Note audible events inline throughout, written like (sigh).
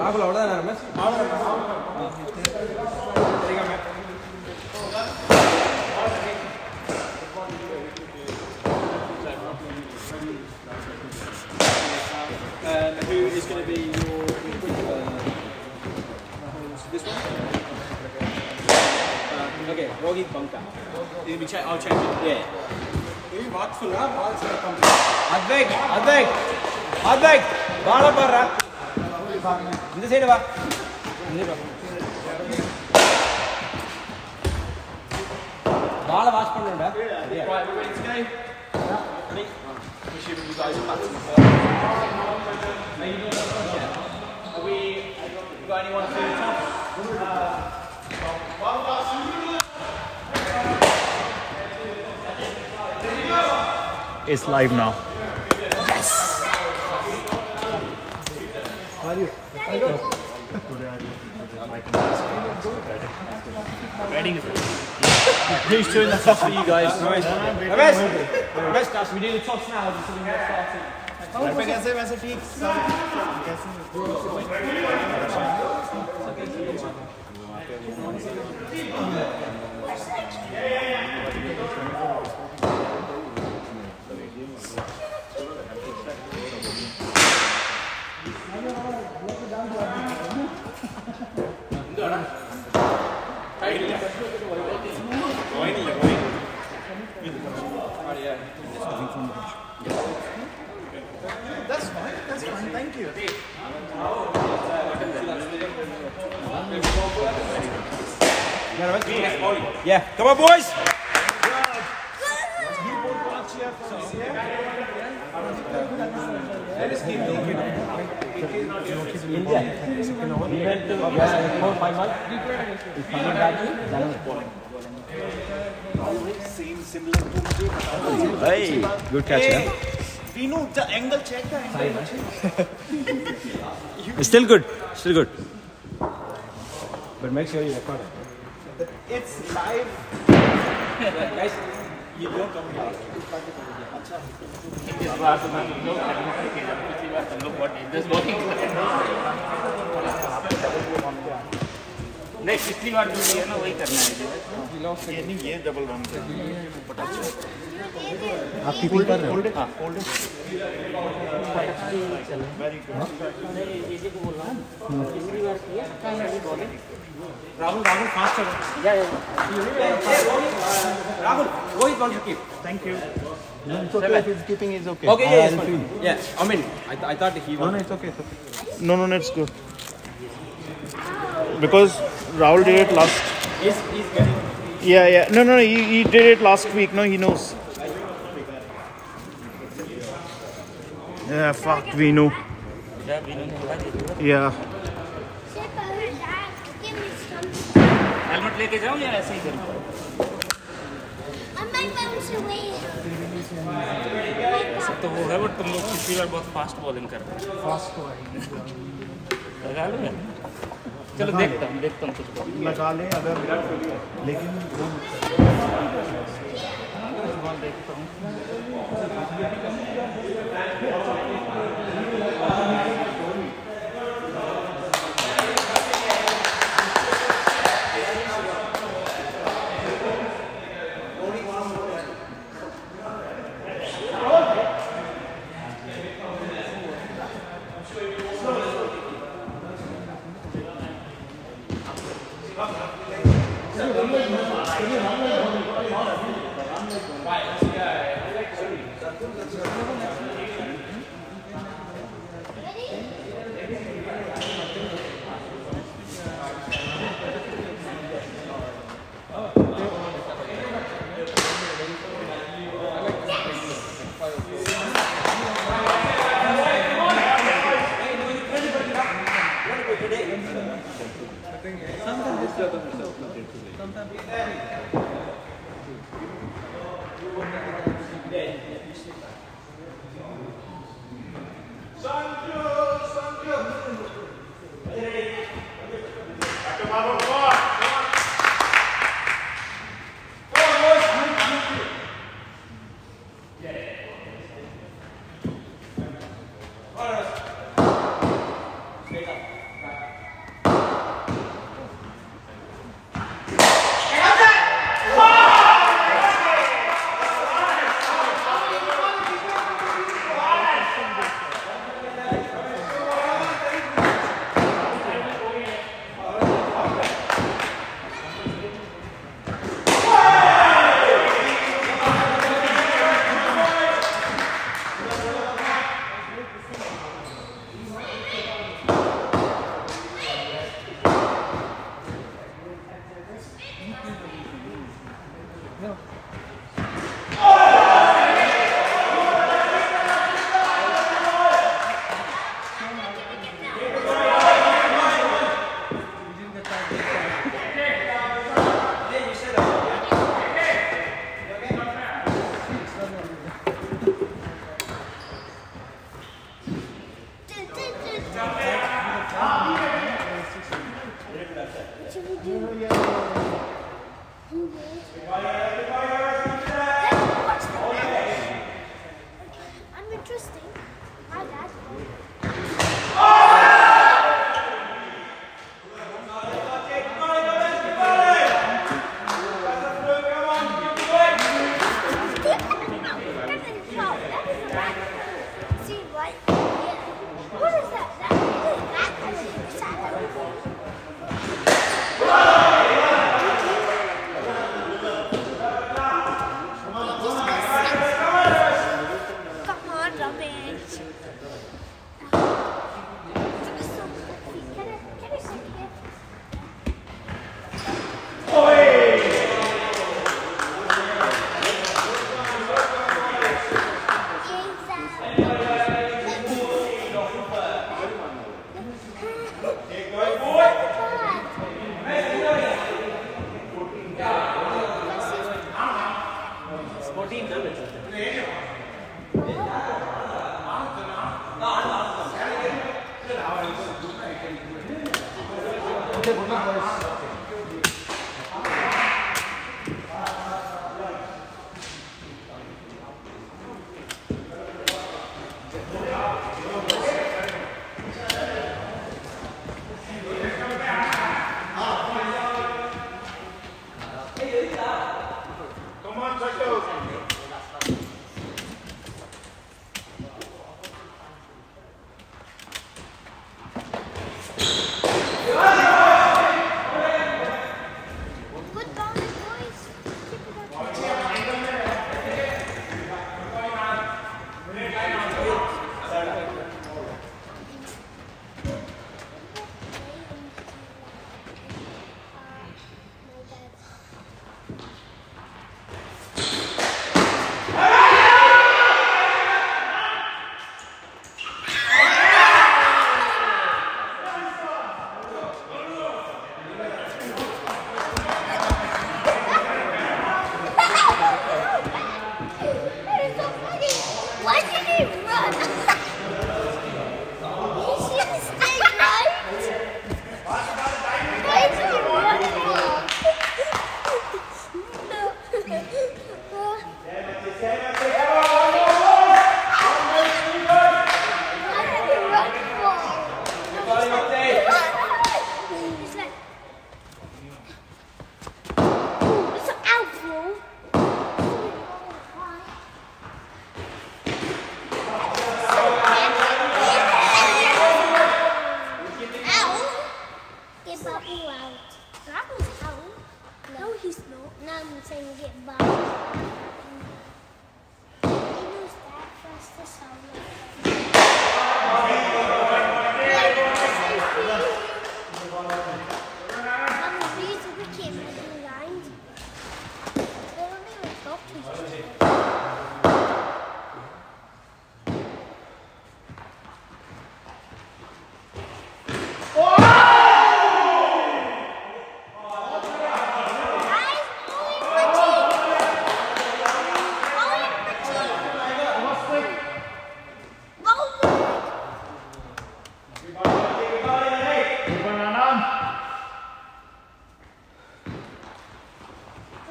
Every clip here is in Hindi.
Rahul అవడదా Ramesh Um, who is going to be your, your uh, this one? Uh, okay, Rogi Bunker. Let me check. I'll change it. Yeah. बात सुनना बात सुनना अद्वैत अद्वैत अद्वैत बारह बारह இந்த சைடு வா பால வாஷ் பண்ணுடா Right, we're ready you? Who's doing the toss for you guys? Best. Best us. We do the toss now just so we get started. That's fine. That's fine. Thank you. Yeah, come on boys. India. We went to uh, four five months. He's coming back in January. Hey, good catch. Yeah. We know the angle check. The angle Check. Still good. Still good. But make sure you record it. It's live. yeah, Guys, Come here. नहीं पिछली बार जो है ना वही करना है। ये नहीं ये डबल रन आप कीपिंग कर रहे हो? Hold it hold it very good Rahul, Rahul, faster. Rahul, Rohit wants to keep. Thank you It's okay if he's keeping is okay. Okay, yeah, I'll it's fine. feel. Yeah, I mean, I, th- I thought he No, was. no, it's okay. It's okay. No, no, no, it's good. Because Rahul did it last. He's, he's getting. Yeah, yeah. No, no, he, he did it last week. No, he knows. Yeah, fuck, know. Yeah. Helmet लेके जाऊँ या ऐसे ही करूँ सब तो वो है बट तुम लोग पिछली बार बहुत फास्ट बॉलिंग कर रहे हो फास्ट लगा लो यार। चलो देखता हूँ देखता हूँ कुछ। लगा ले अगर लेकिन देखता हूँ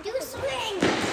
Do a swing.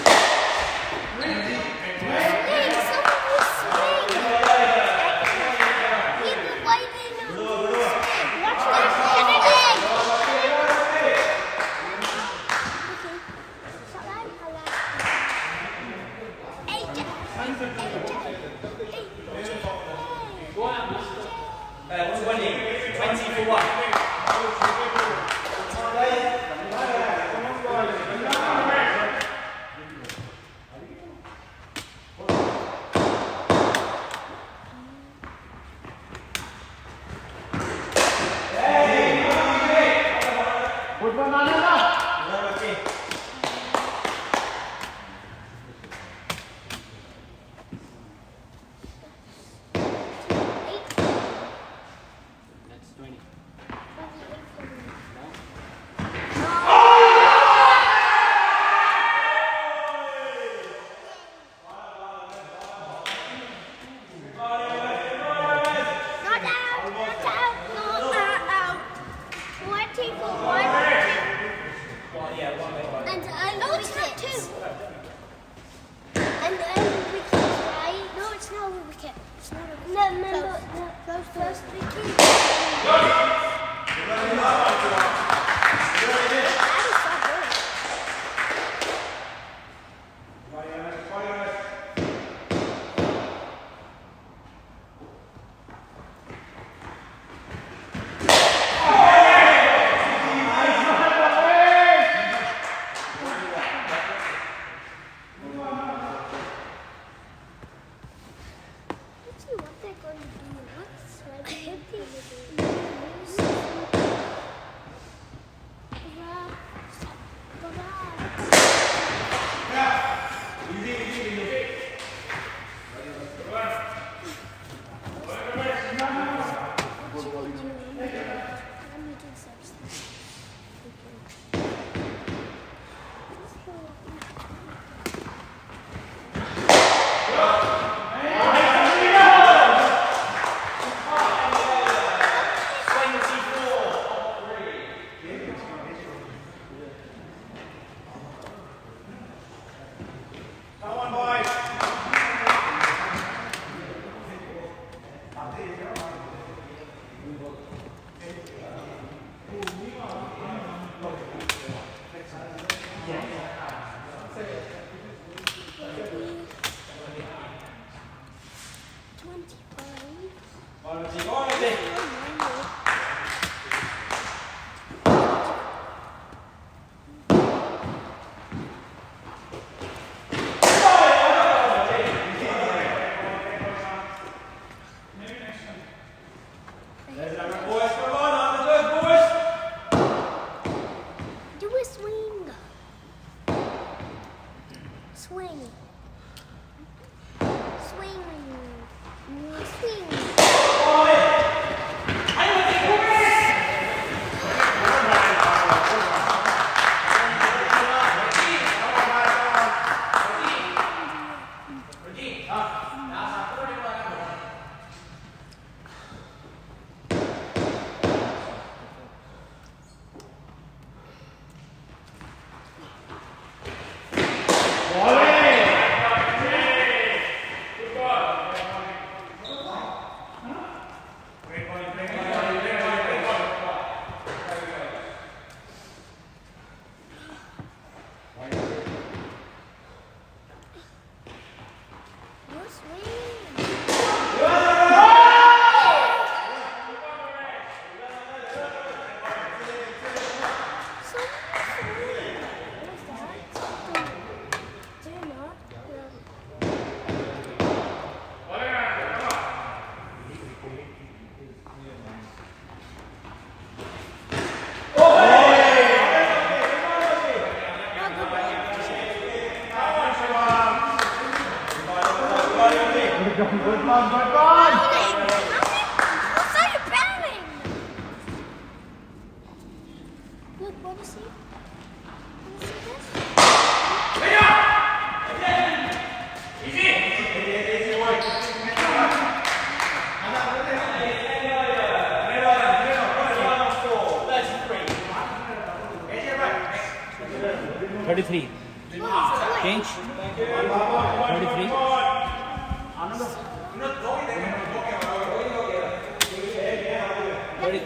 33. Change. 33.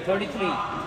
33.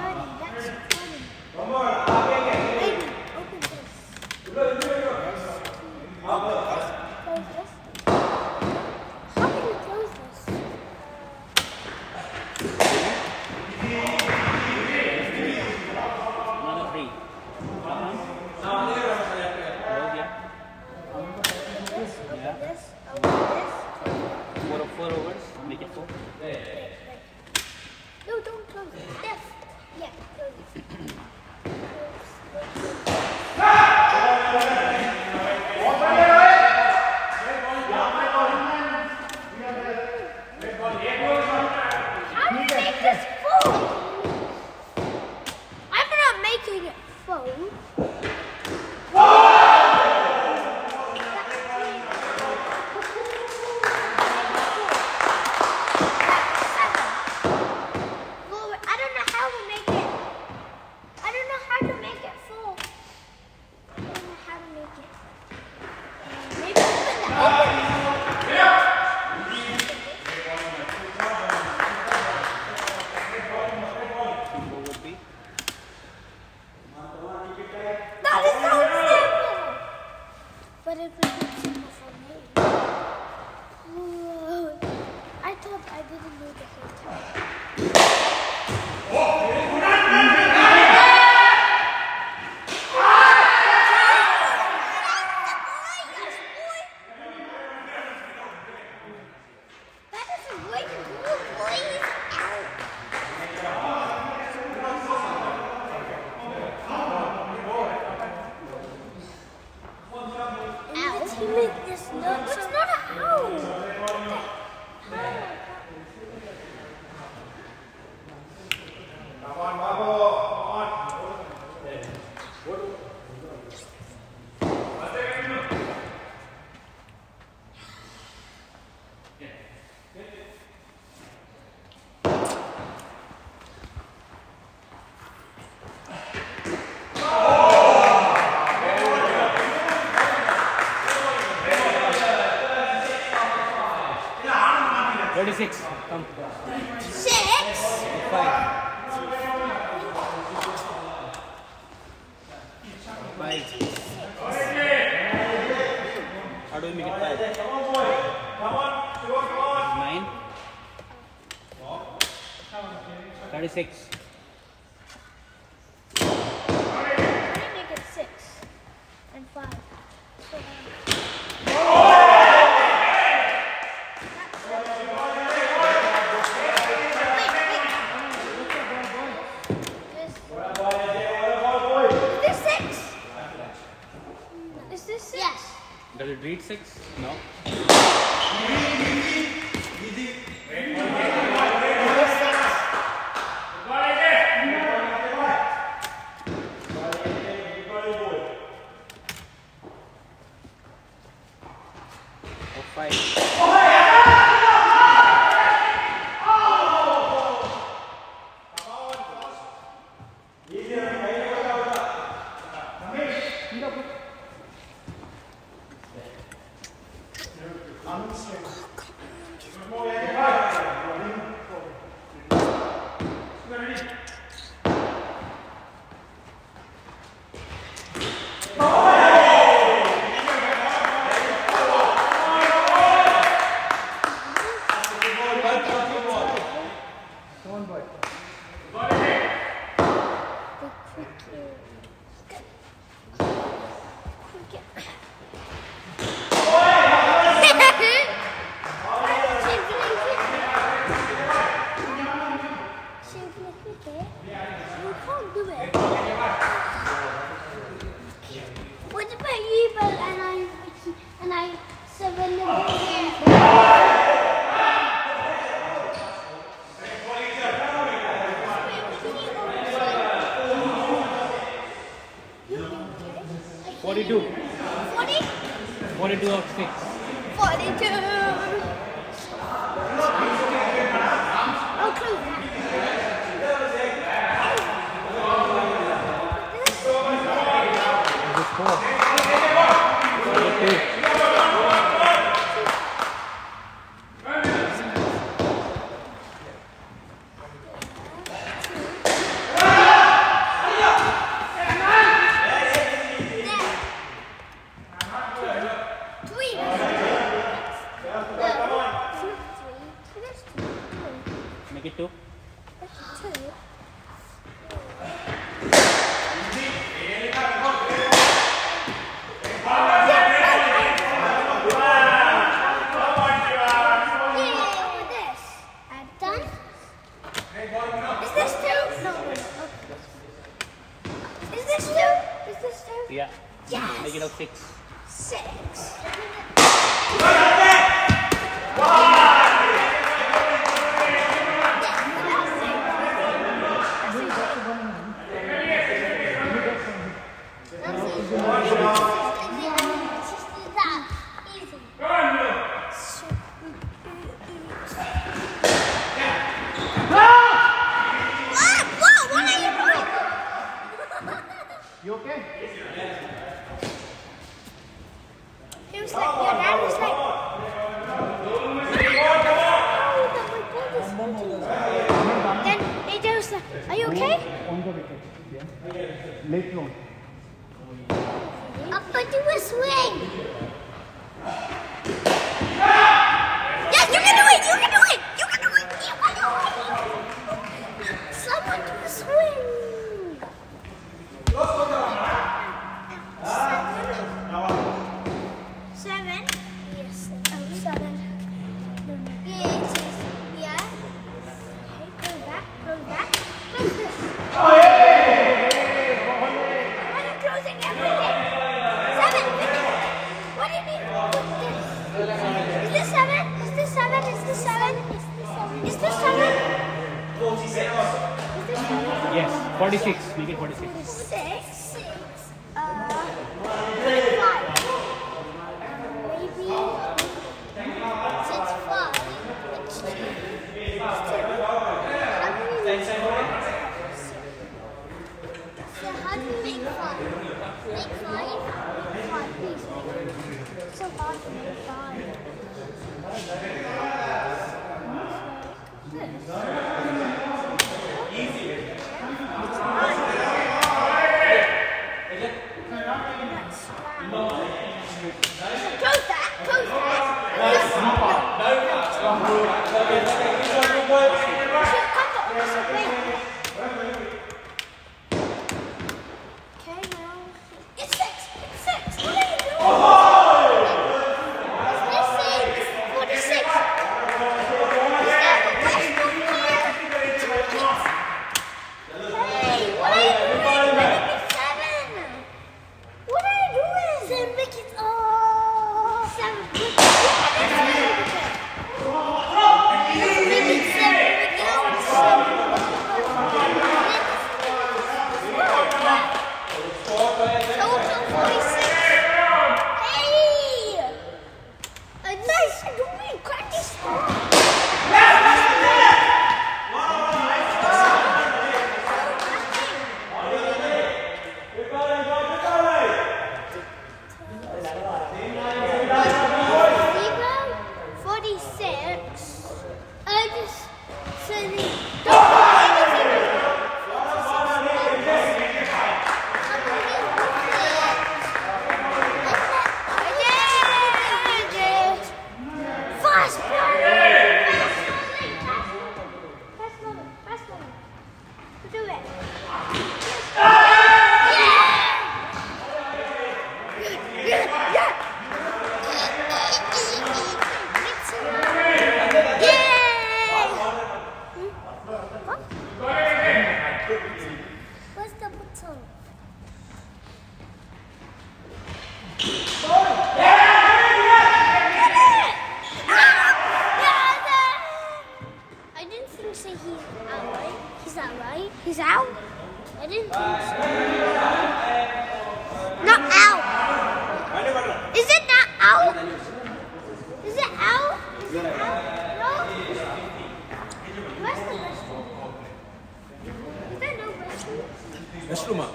Espluma.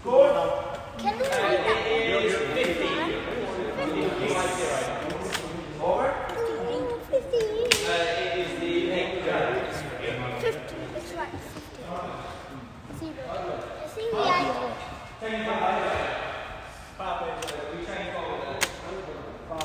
Score! Can we Over? 50. Uh, it is the eight guy. 50. It's right. 50. Zero. I think we are. Change forward. Five page. We change forward. Five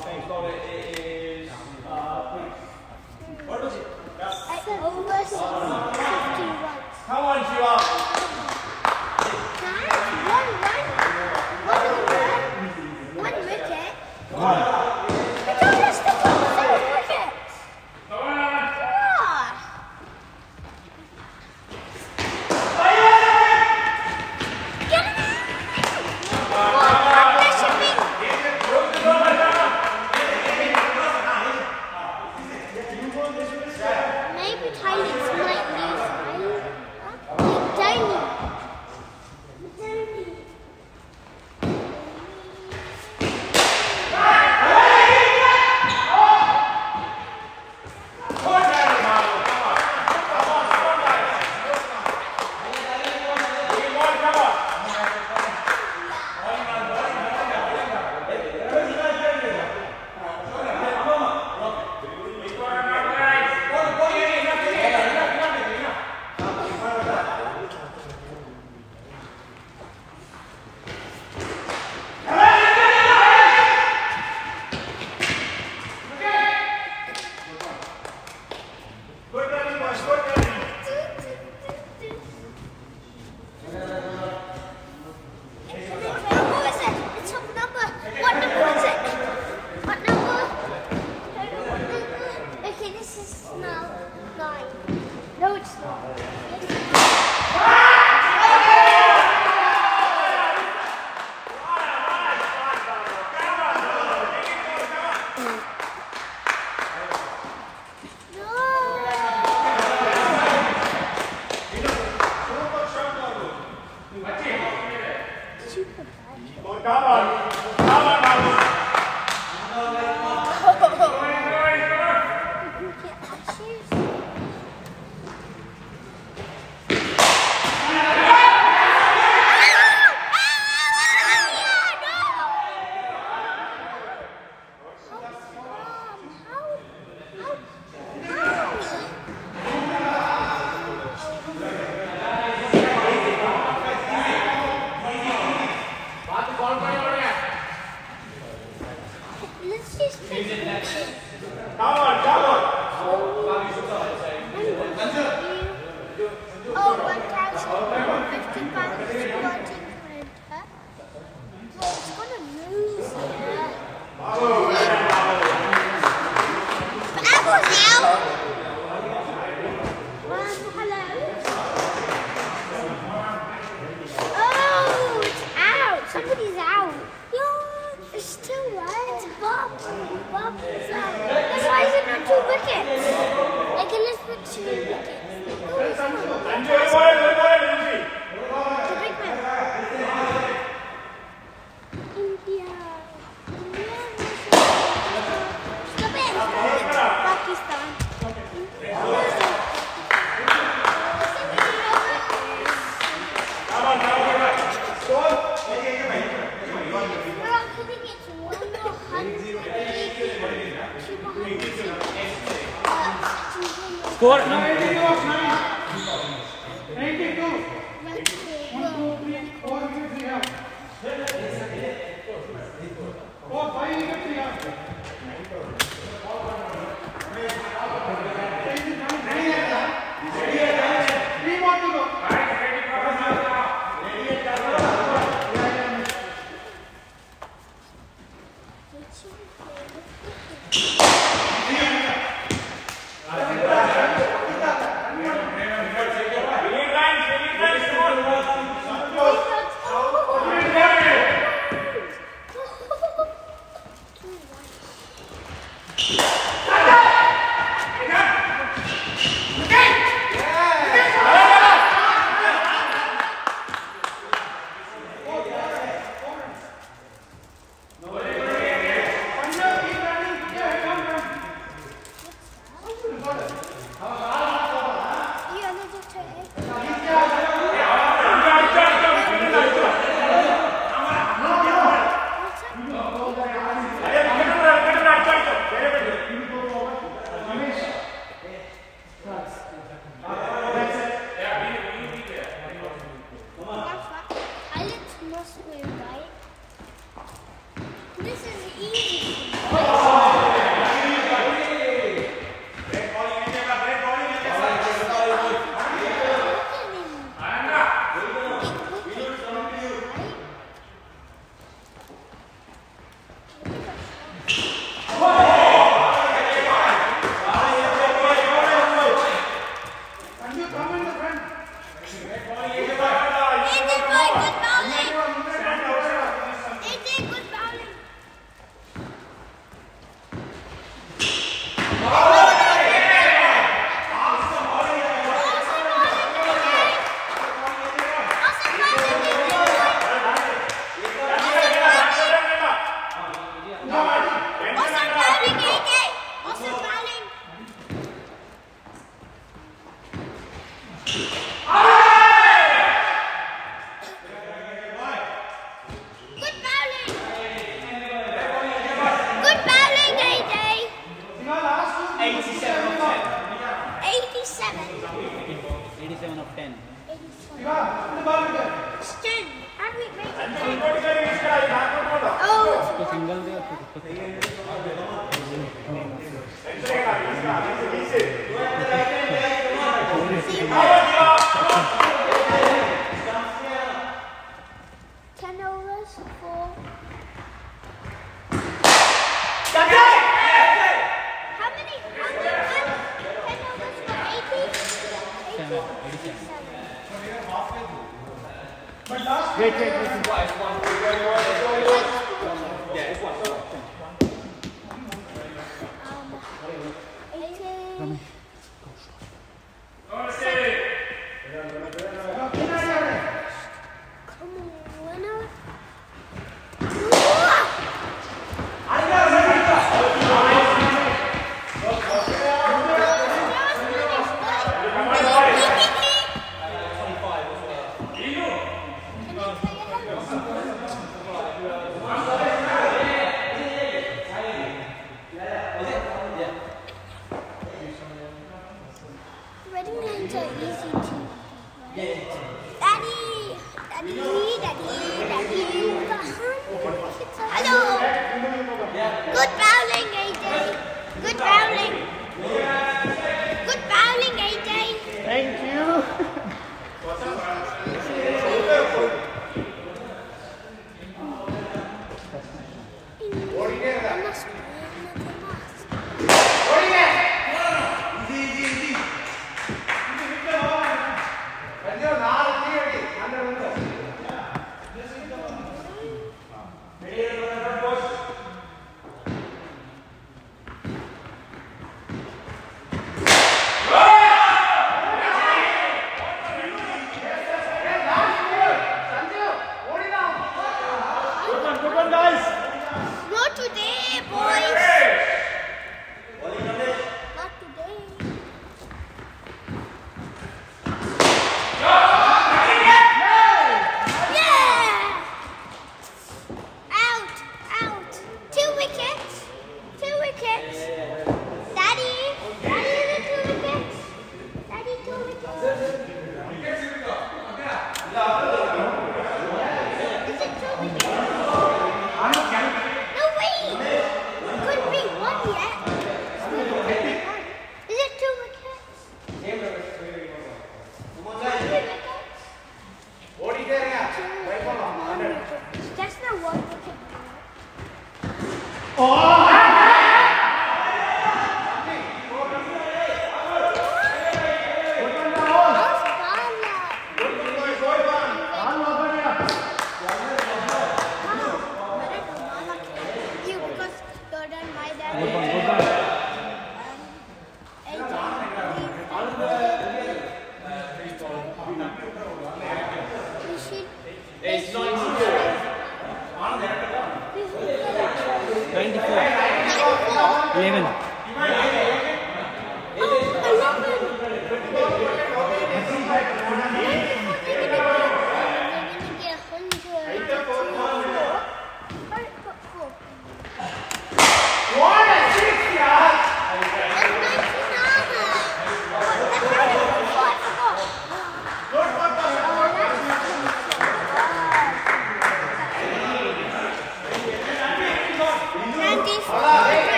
11.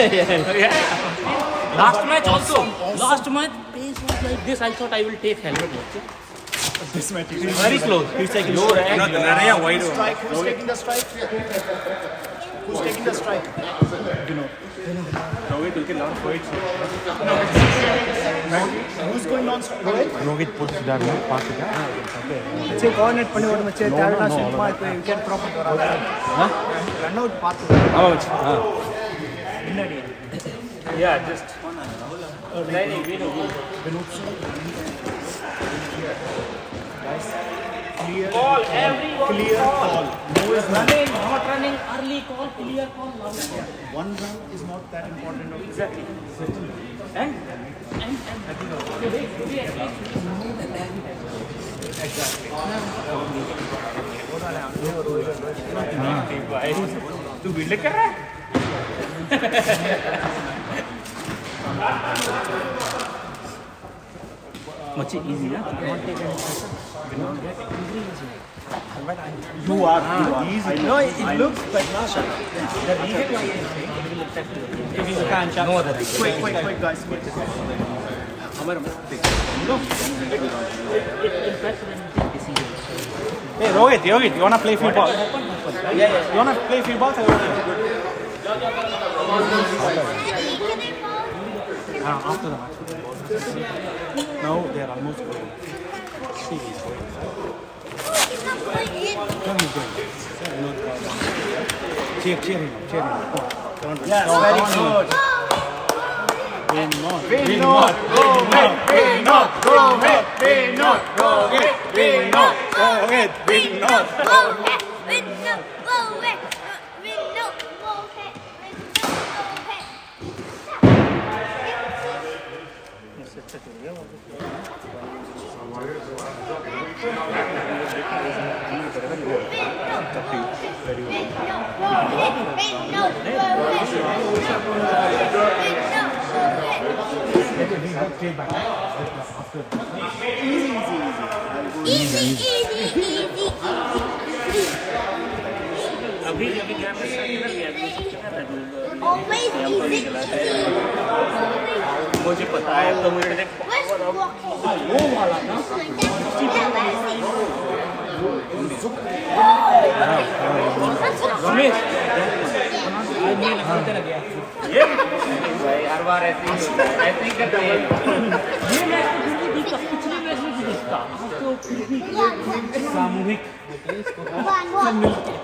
yeah. yeah. Last match also. Last match, pace was like this. I thought I will take helmet. This match is very close. He's taking the Strike. Who's taking the strike? Who's taking the strike? Rohit will on. Who's going on strike? Rohit puts that move it. Okay. It's coordinate பண்ணி ஒரு match third last mark wicket proper வராது. ரன் அவுட் பார்த்து. ஆமா மச்சான். Yeah, just. नहीं नहीं we know. clear Call everyone. clear call no is Running, not running. Early call, clear call. Long call. one run is not that important Exactly. And and and. Today, today at least. Exactly. तू बिल्ड कर रहा है Much easier. You are too ah. easy. No, it, it looks, but not. The reason why you can't. No other. Quick, quick, quick, guys. Quick. It's better than. Hey, Rohit, Rohit, you wanna play football? Yeah, yeah. You wanna play football? Ah, after the match. Now they are almost going. See, he's going. Come, he's going. Cheer, cheer him, cheer him. Yes very good Win not. Win not, Rohit, win not, Rohit, win not, Rohit, win not, Rohit, win not. Easy, easy, easy, easy. Always easy. मुझे पता है तो मुझे देख वो वाला ना? रमेश ये हर बार ऐसे ही ऐसे ही करते हैं ये तो जीता पिछले सामूहिक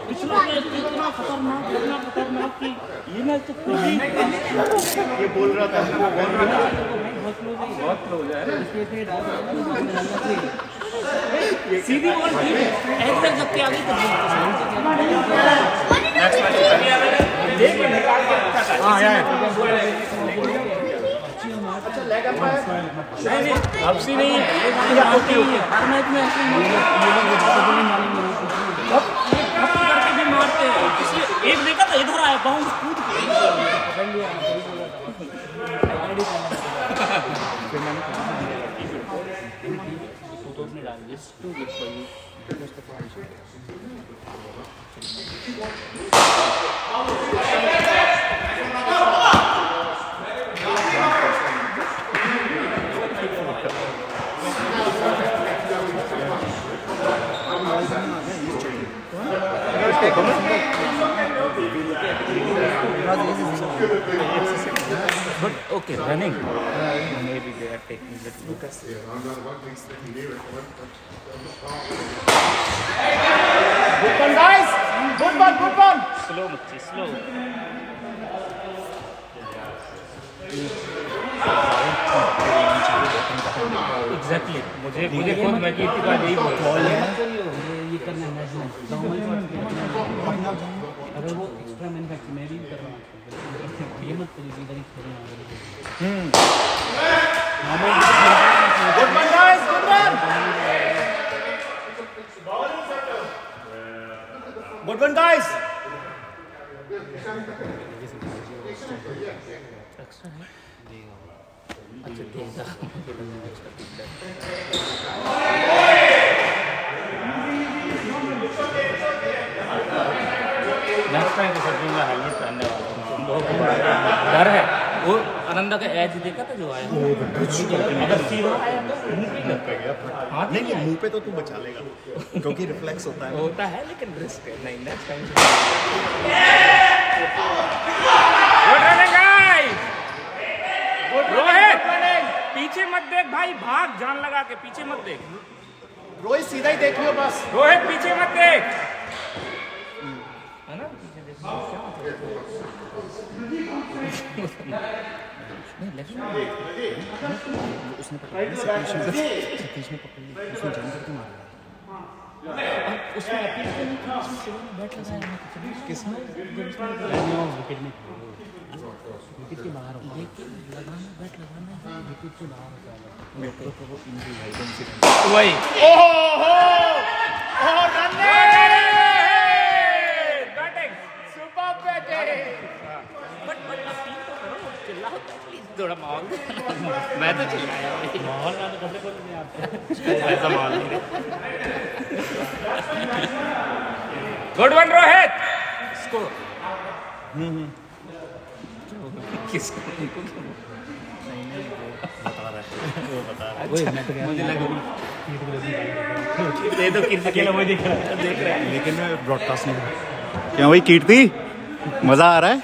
पिछला मैच तो इतना खतरनाक इतना खतरनाक कि ये मैच तो ये बोल रहा था बोल रहा था बहुत क्लोज है सीधी बॉल ठीक है ऐसे जब आगे तो देख निकाल के रखा था Ah, yeah. नहीं नहीं अब नहीं है। ये वाली बात नहीं है। हर मैच में ऐसे ही कप कप करके भी मारते हैं किसी एक देखा था इधर आया बाउंस कूद के। But okay, running. Maybe they are taking it. Lucas. Good one, guys. Good one, good one. Slow, Mukti, slow. Exactly. मुझे मुझे खुद मैं की बात यही बोल रहा हूँ ये करना है अगर वो एक्स्ट्रा मैन्युफैक्चर मैं भी कर रहा हूँ। ये मत इधर ही Good one, guys. Good one, guys. अच्छा है सचिन का हेलमेट पहनने वाला हूँ। डर है। वो आनंदा का एज देखा था जो आया अगर सीधा आया तो मुँह पे लग गया हाँ नहीं नहीं मुँह पे तो तू बचा लेगा क्योंकि रिफ्लेक्स होता है होता है लेकिन रिस्क है। नहीं next time good running guys Rohit! पीछे मत देख भाई भाग जान लगा के पीछे मत देख। रोहित सीधा ही देख लियो बस। रोहित पीछे मत देख। नहीं लेफ़्ट में उसने पकड़ लिया सतीश ने पकड़ लिया उसने जान करके मारा उसमें बैठ लगाया किसने विकेट में विकेट के बाहर लगाना बैट लगाना विकेट के बाहर है! मेट्रो तो वो इंजरी है वही बट बट अपील तो करो चिल्ला होता है प्लीज़ थोड़ा माहौल। (laughs) मैं तो चिल्लाया। माहौल ना तो कपड़े खोल दिए आपके वैसा माहौल नहीं गुड वन रोहित स्कोर किसको? बता रहा है। वो बता रहा मैं तो मुझे लगा दो किसी अकेला वही देख रहा है। देख रहा है। है लेकिन मैं ब्रॉडकास्ट नहीं क्या भाई कीर्ति? मज़ा आ रहा है?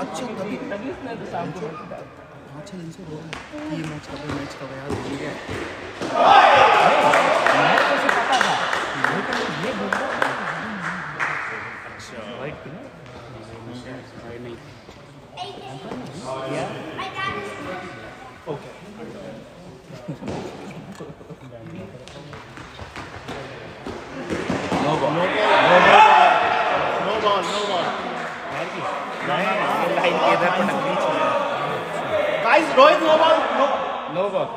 अच्छा dad is no ball no ball line के इधर पटकनी चाहिए guys Rohit no ball no no ball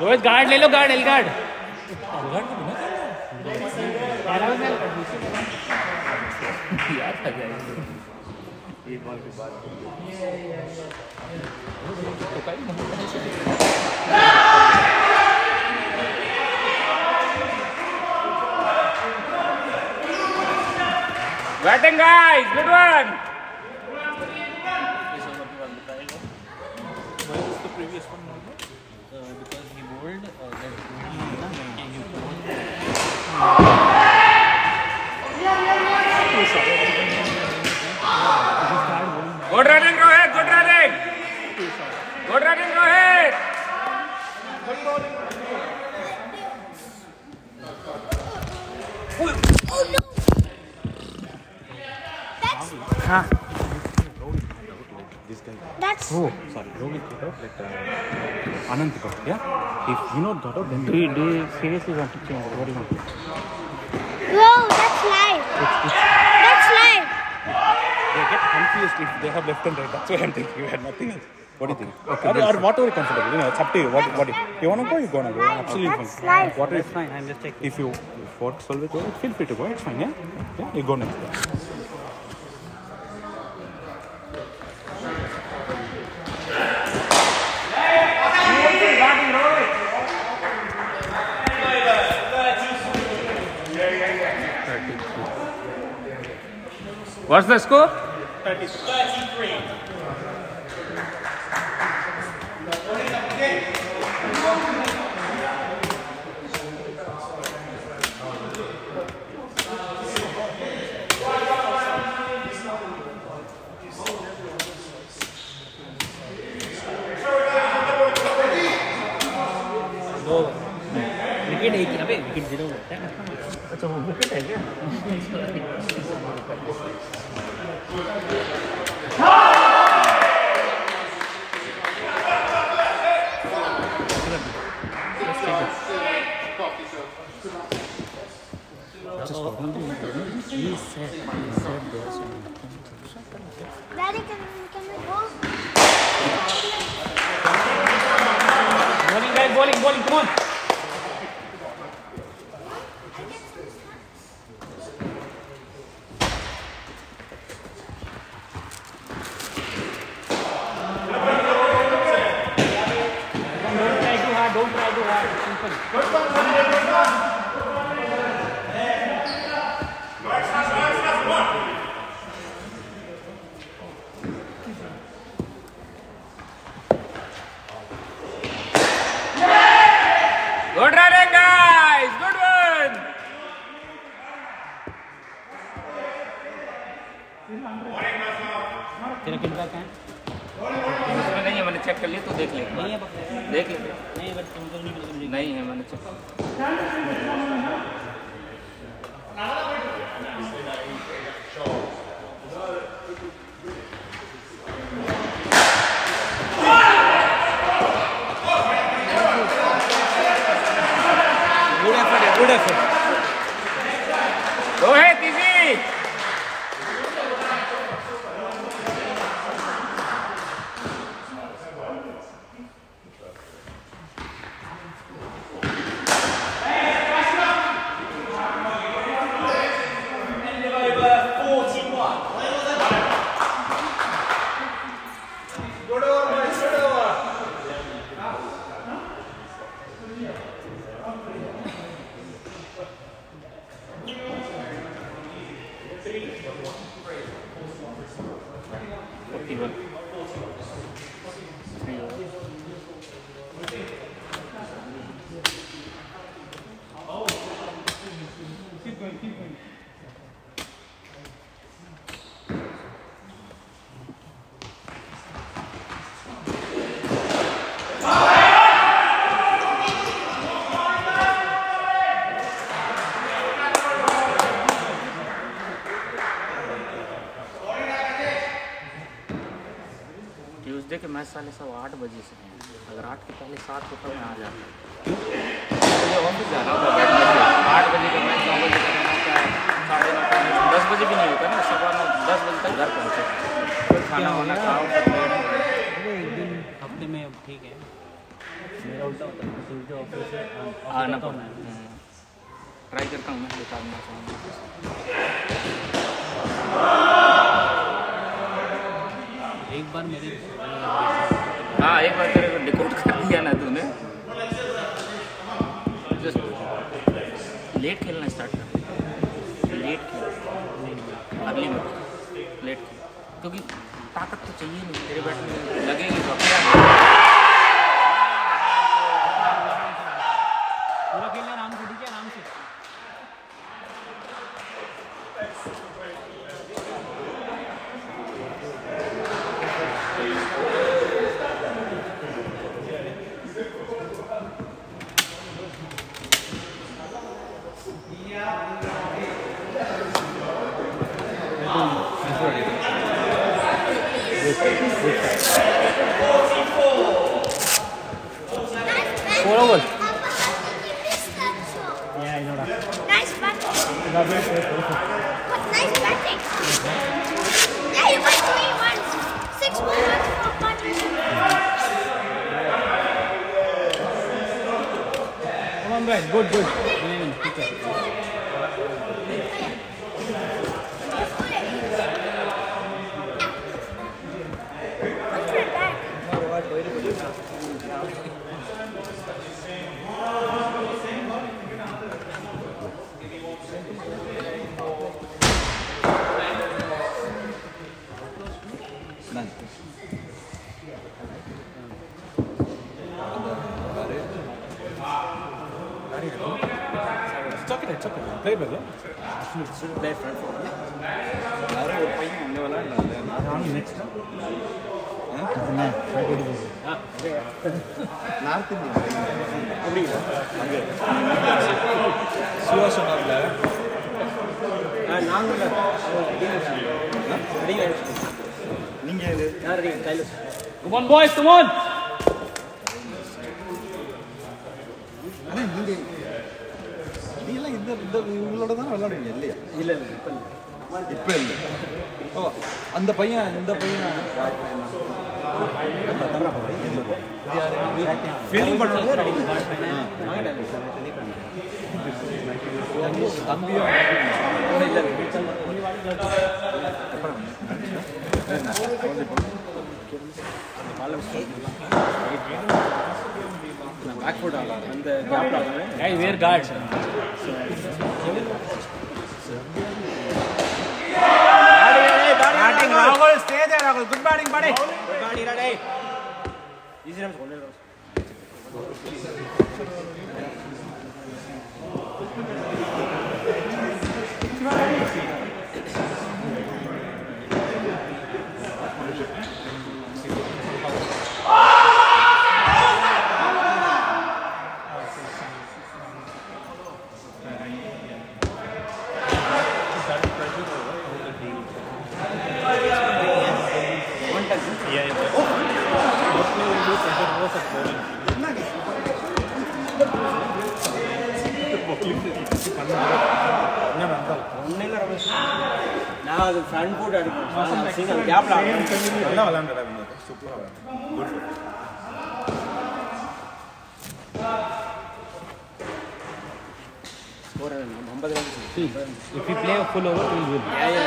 Rohit guard ले लो गार्ड एल गार्ड याद आ जाएगा एक बॉल के बाद। Tocar. Batting guys, good one. Good running, Oh no! That's. That's. Oh, sorry. Rohit got out. Like uh, Anand got. Yeah. If Vinod got out, then. Do do you seriously change? What do you want? Whoa, that's live. That's live. They get confused if they have left and right. That's why I'm thinking you had nothing else. What do you think? Okay, or, or whatever you're comfortable. You know, it's up to you. What, what you, you want to go, you gonna go. Absolutely fine. Life. What if, fine. I'm just taking. If you if want to solve it, feel free to go. It's fine. Yeah, yeah. You go next. What's the score? 33. Kit दिलं होतं अच्छा मुकेट आहे का Isso é, isso é Deus. Daddy, can, we go? Bowling, guys, bowling, bowling, come on. Forty-one. nasawa. ப்ளேபேக்கா ப்ளே யாரும் ஒரு பையன் அங்கே விளாண்டாங்க நானும் நெக்ஸ்ட் நார்த் இந்தியன் அப்படிங்களா அங்கே சிவா சொன்னார்ல நாங்கள் நீங்கள் யார் கையில் குமான் பாய்ஸ் குமான் இல்லை இல்லை இப்போ இல்லை. இப்போ இல்லை. ஓ அந்த பையன் இந்த பையன்? தம்பியும் பேக்ஃபுட் ஆகலாம். அந்த வேர் கார்ட்ஸ் batting, Rahul. Stay there, Rahul. Good batting, buddy. Good batting, Rahul. Easy runs, hold it, Rahul. அது ஃபேன் போட்டு அடிக்கும் சிங்கிள் கேப்ல நல்லா விளையாண்டடா சூப்பரா good score 50 runs if you play full over will will yeah yeah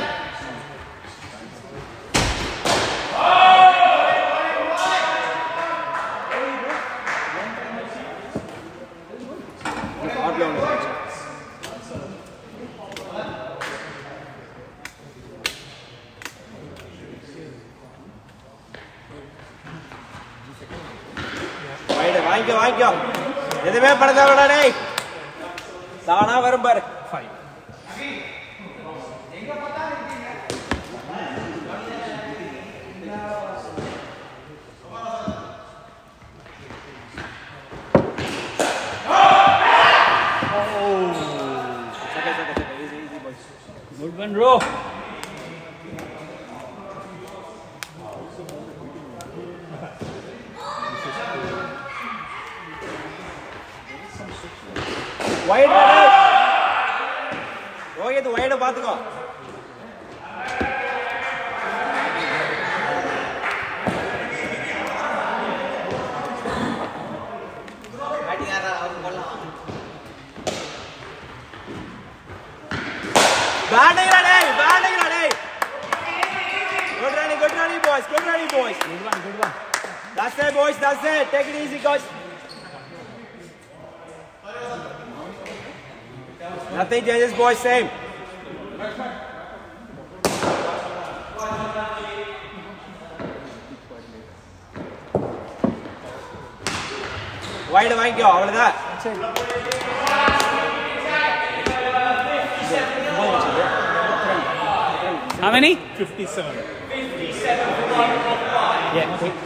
வாங்கிக்கோ வாங்கிக்கோ. எதுவுமே படுத்தாவிடா டேய். தானா வரும் பாரு. Oh. Good. boys. Same. Wide வாங்கிக்கோ அவ்வளவுதான் How many? Fifty seven Yeah,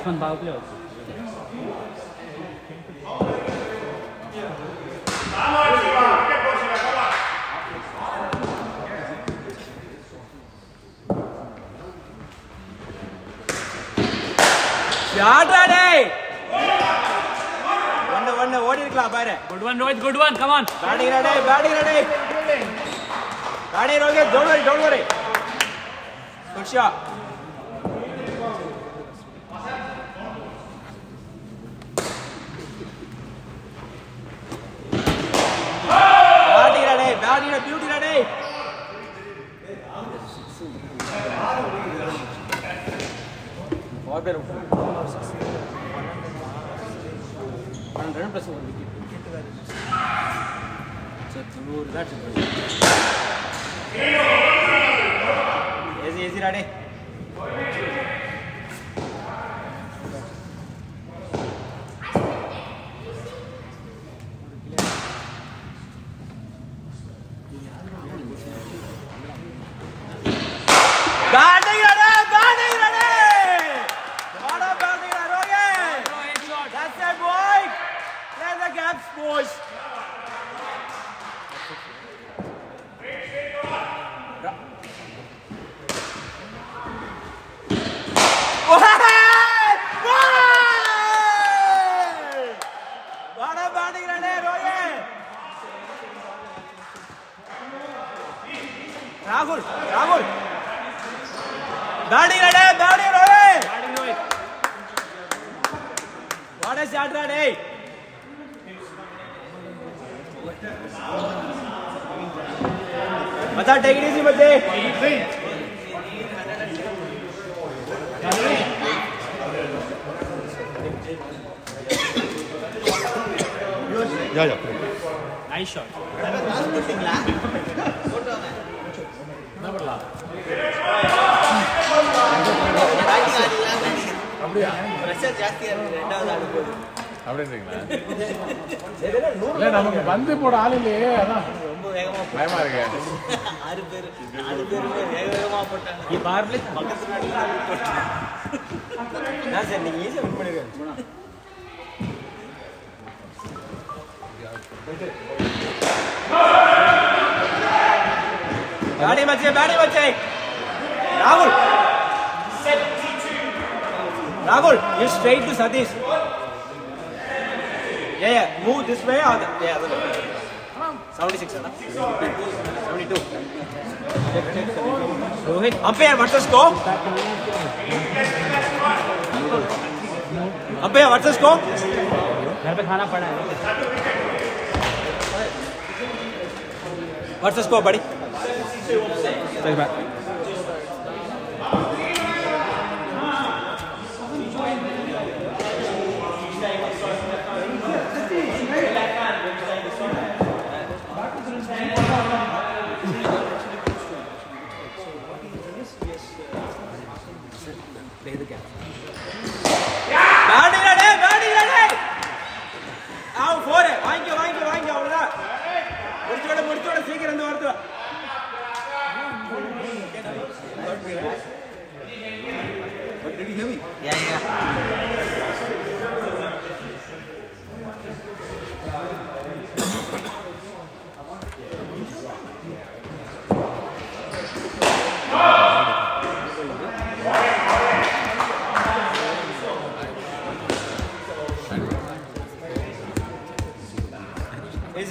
Same that. That's one power play also. யார்டா டேய் ஒன்னு ஒன்னு ஓடி இருக்கலாம் பாரு Good one, Rohit. Good one. Come on. Batting ready batting ready batting ரோகே don't worry don't worry good shot Ready, build it, ready. और बेरो 100 प्लस 1 विकेट चतुर that's it easy easy ready पे को बड़ी। है what's I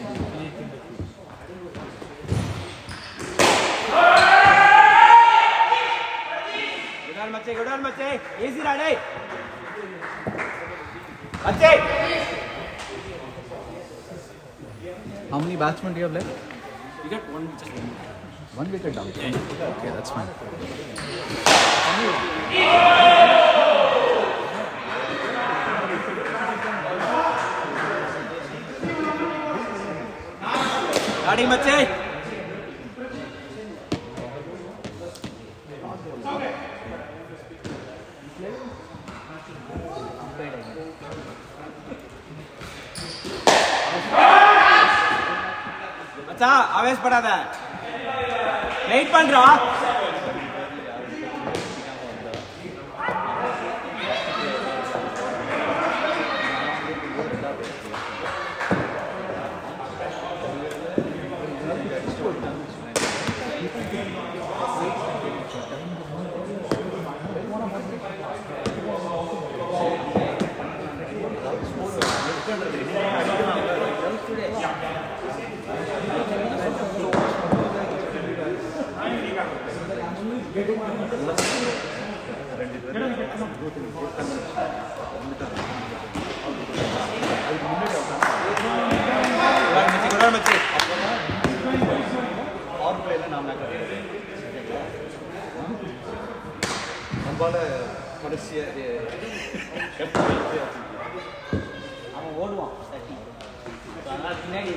मच्चे गुड ऑन मच्चे इजी राडे मच्चे how many batsman do you have left one wicket one wicket down okay that's fine राडे मच्चे வந்துச்சா அவேஸ்படாத வெயிட் பண்றோம் Thank you. நம்மளால கடைசியா அவன் ஓடுவான் தட்டி அதனால பின்னாடி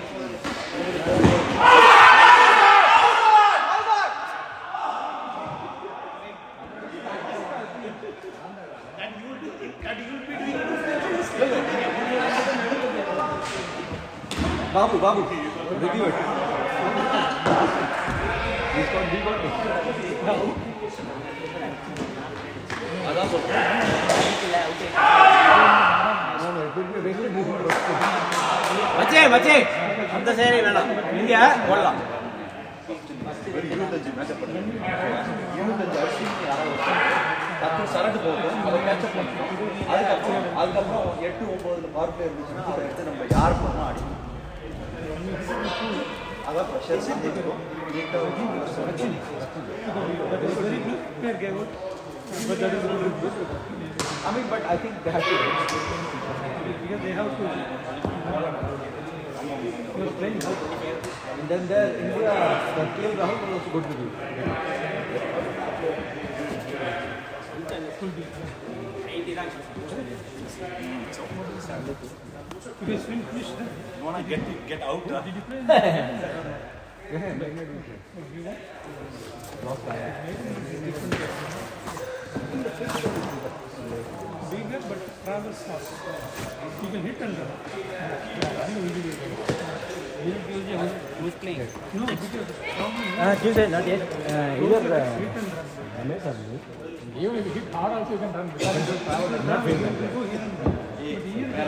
But that is good. I mean, but I think they have to. Because they have to. He was playing good. And then there, India, the KL Rahul was good to do. It is finished. You want to get, get out? Huh? Bigger but rather small. You can hit and run. Who's playing? No, because uh, Tuesday, not yet. Uh, either uh, MS or Even if you hit hard also you can run. Not very good.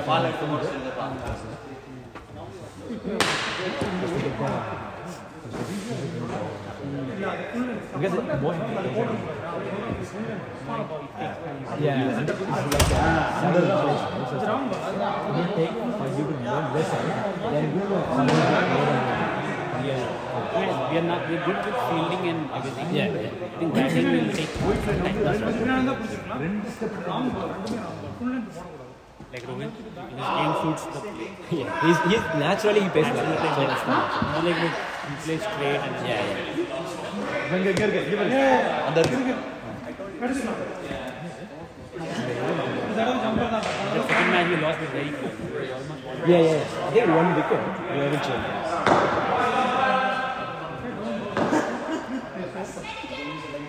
Ball at tomorrow. Because it won't Yeah. Yeah. yeah. We are not we good with fielding and everything. Yeah. yeah. Like Rohit, his suits the. Yeah, he's, he's naturally he plays naturally Yeah. he plays straight yeah. yeah. இங்க இங்க இருக்கு இங்க பாரு. அந்த இருக்கு the second match we lost was very close. We almost won. Yeah, yeah. yeah. I think one wicket eventually.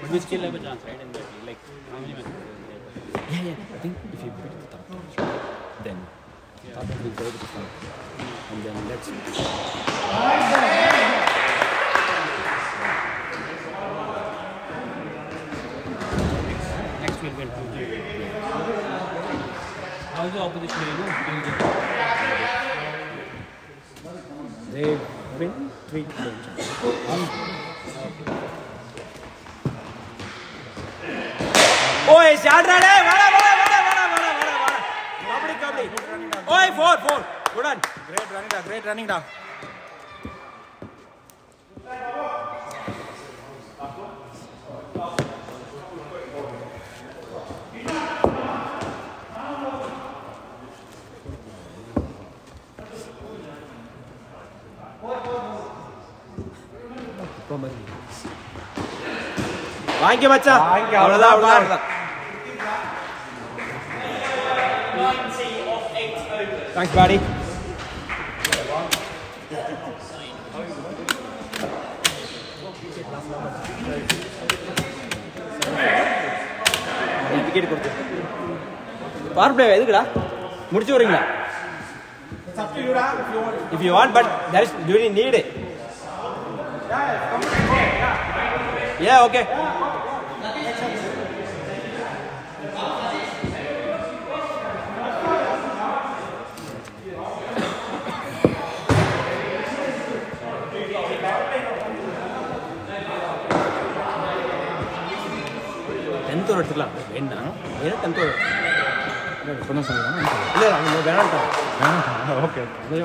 But we still have a chance, right? In that, like how many matches? Yeah, yeah. I think if you beat the top, then top will go to the front. And then let's. The opposition? You know, They win three. ओए चाल रहा है वाला वाला वाला वाला वाला कबड्डी कबड्डी ओए four four good run Great running down, great running down. ரொம்ப வாங்கி மச்சா அவ்வளவுதான் அவ்வளவுதான் Thanks, buddy. டிக்கெட் கொடுத்து. பார்ப்ளே எதுக்குடா? முடிச்சு வரீங்களா if you want but that is to need Yeah, okay. டென்த்தோட எடுத்துக்கலாம். வேண்டாம் ஏன்னா டென்த்தோட இப்போ தான் சொல்லலாம் இல்லை அவங்க வேணாம் okay okay.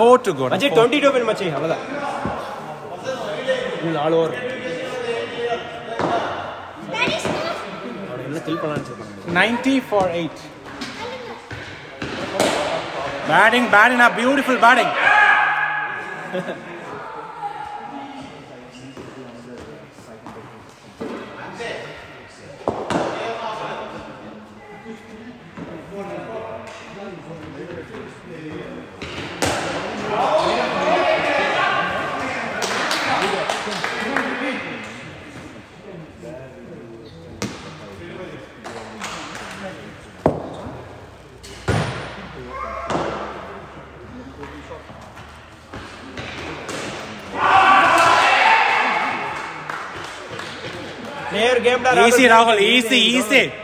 Four to go மச்சி டுவெண்ட்டி டூ மின் மச்சி அவ்வளோதான் இன்னும் நாலு ஓவர் என்ன கில் பண்ணலான்னு ninety four eight batting batting beautiful batting 然后，和家伙一一意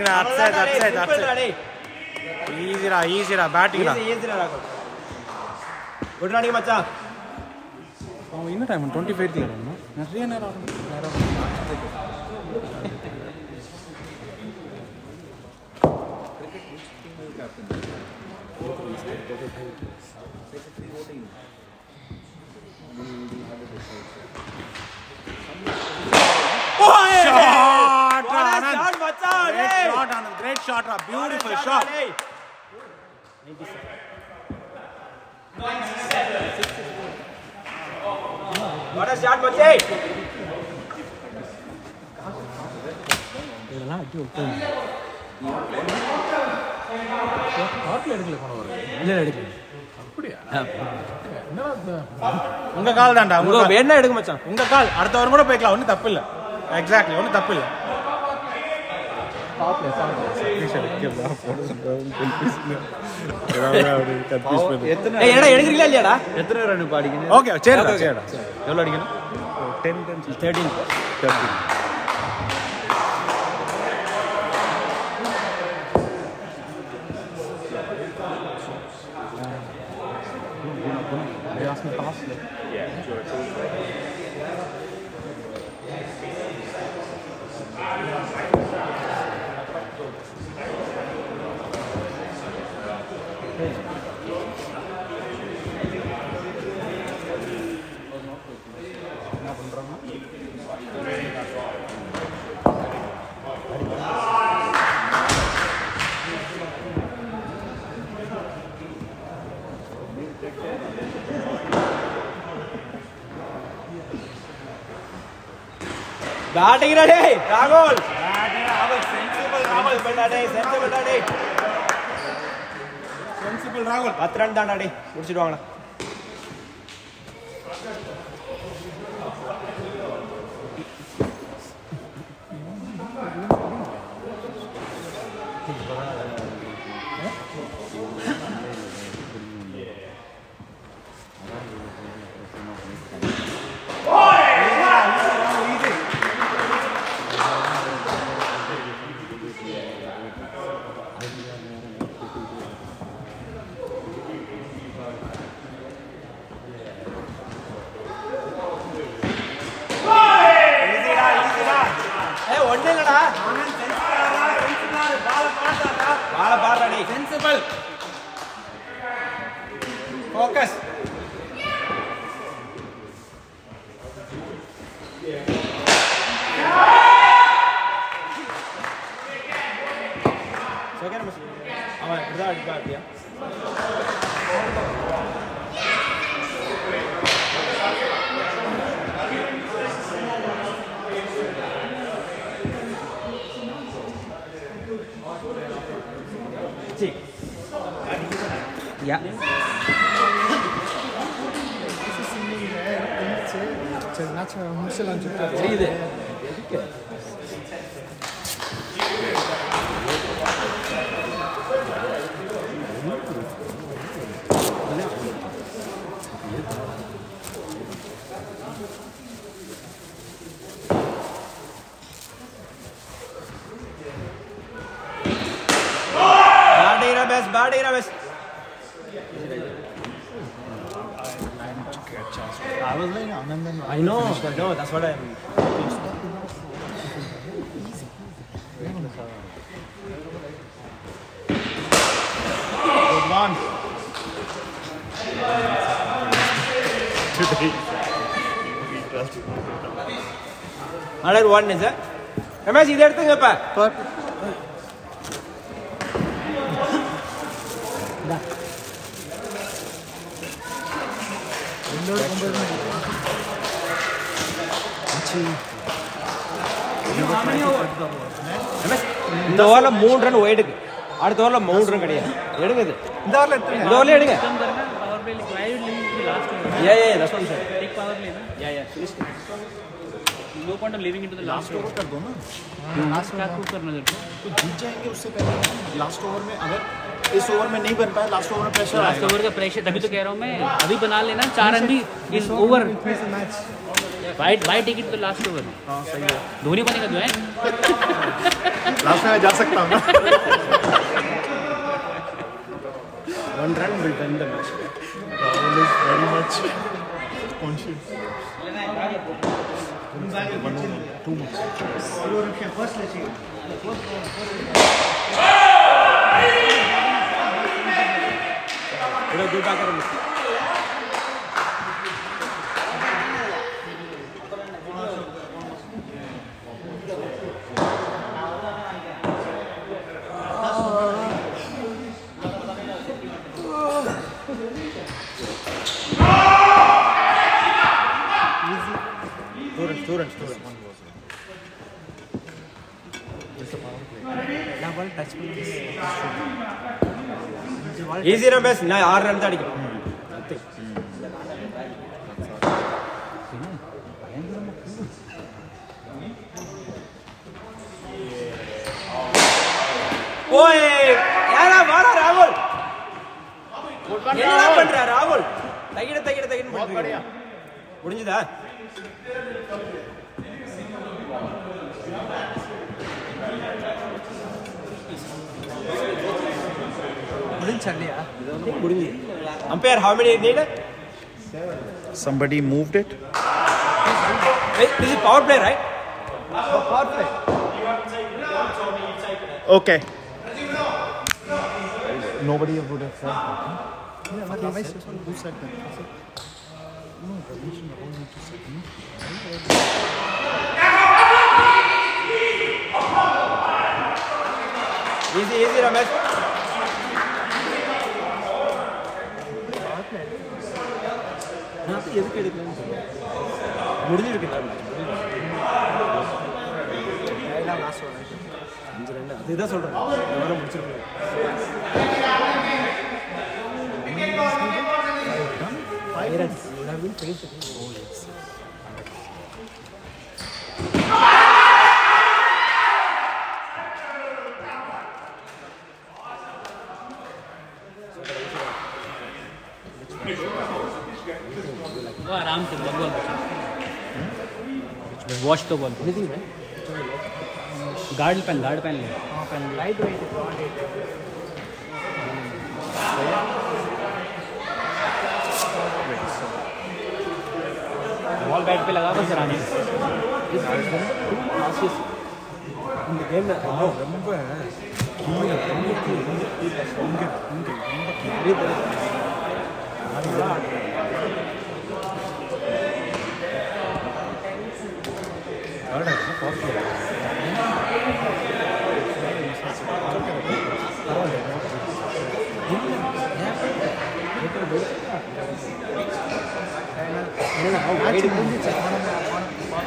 பேட்டிங்டா at side at side at side ஈஸிடா ஈஸிடா பேட்டிங்டா ஈஸிடா ராகுல் குட் நாளைக்கு மச்சான். அவங்க என்ன டைம் டுவெண்ட்டி ஃபைவ் நிறைய நேரம் நேரம் Thank. A shot. hey! What a shot, bacha! இதெல்லாம் அடி விட்டு காட்டில் எடுக்கல போன ஒரு இல்ல எடுக்கல அப்படியா என்னடா இது? உங்க கால் தான்டா உங்க. வேணா எடுக்க மச்சான் உங்க கால் அடுத்த வாரம் கூட போய்க்கலாம் ஒன்றும் தப்பு இல்லை எக்ஸாக்ட்லி ஒன்றும் தப்பு இல்லை இல்லையாடா? எத்தனை ரன் ஓகே. சரிடா எவ்வளோ அடிக்கணும்? Ten ten thirteen thirty batting ready ராகுல் சென்சிபிள் ராகுல் பத்து ரன் தான்டா. டே முடிச்சிடுவாங்கண்ணா யா தெரியுது Batting No, that's what I'm... Good one. Today. Another one is it? Ramesh, thing up. Perfect. இந்த ஓவரில் மூணு ரன் ஒயிடுக்கு அடுத்த ஓவரில் மூணு ரன் கிடையாது எடுங்க இது இந்த வாரில் எடுத்துருங்க இந்த ஓவரில் எடுங்க कम करना power play why you leave the last over Yeah, yeah, that's what I'm saying. take power play na Yeah, yeah, finish it. no point of leaving it to the last over कर दो ना last क्या को करना तेरे को तो जीत जाएंगे उससे पहले लास्ट ओवर में अगर इस ओवर में नहीं बन पाया लास्ट ओवर में प्रेशर लास्ट आएगा ओवर का प्रेशर तभी तो कह रहा हूँ मैं अभी बना लेना चार रन भी is over bye bye ticket तो लास्ट ओवर हाँ सही है। धोनी बनेगा जो है? लास्ट में जा सकता हूँ ना। One run will win the match. Rahul is very much conscious too much It'll go two runs. Easy Ramesh நான் ஆறு ரன் தான் அடிக்கணும் ஓய் யாரா வாடா ராகுல்? என்ன பண்ற ராகுல்? தகிட தகிட தகிட பண்றீங்க முடிஞ்சதா? Umpire, how many needed? Somebody moved it. This is power play, right? Power play. Okay. Nobody would have thought. Yeah, but said said. Easy, easy, Ramesh. நான் எதுக்கு எடுக்கலன்னு சொல்லுவேன் முடிஞ்சிருக்கு நான் சொல்கிறேன் அஞ்சு ரெண்டு அதுதான் சொல்கிறேன் முடிச்சிருக்கேன் वॉश तो ball guard pen guard pen ले लाइट बॉल बैट पे लगा बस रानी கார்டு ஆச்சு காஃபி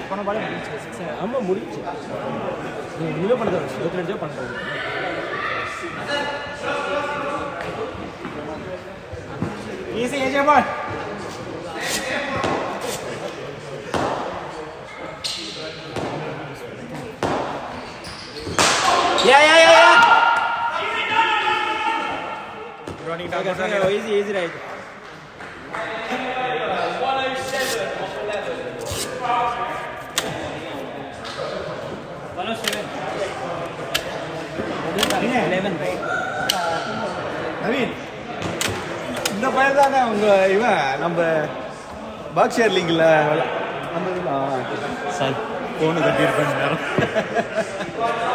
போன பாலே முடிஞ்சு ஆமாம் பண்ணிட்டாங்க ஈஸி ஈஸி ஆயிடுச்சு நவீன் இந்த பையன் தானே உங்க இவன்? நம்ம பாக்ஸ் லீங்கில் நம்ம சார் ஃபோனு கட்டியிருப்பேன் நேரம். (laughs)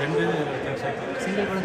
ரெண்டு சிங்கிள் கூட